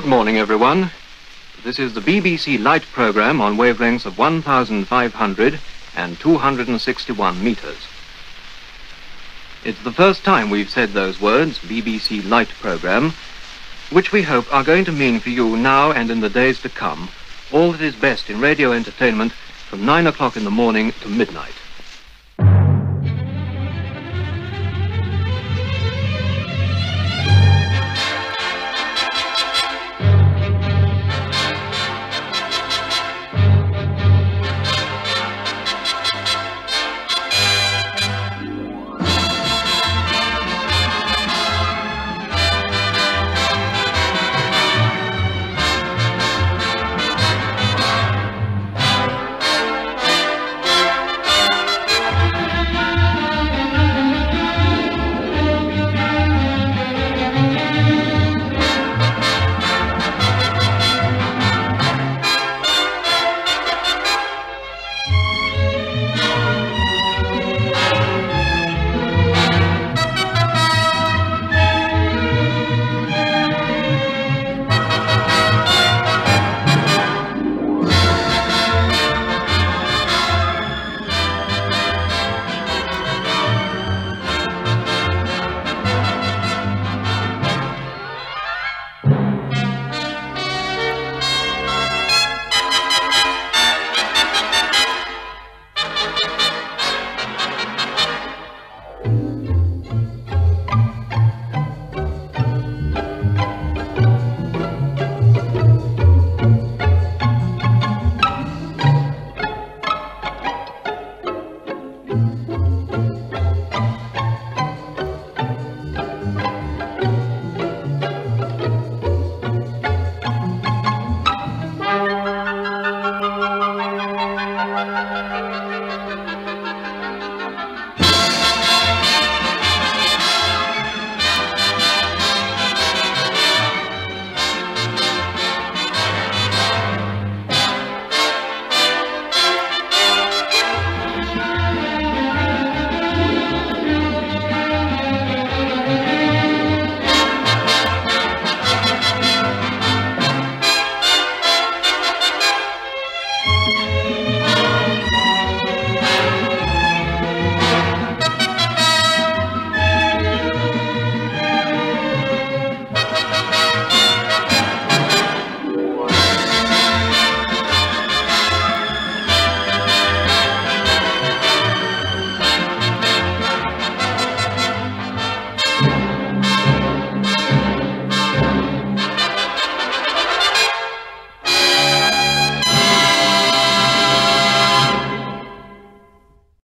Good morning, everyone. This is the BBC Light program on wavelengths of 1,500 and 261 meters. It's the first time we've said those words, BBC Light program, which we hope are going to mean for you now and in the days to come all that is best in radio entertainment from 9 o'clock in the morning to midnight.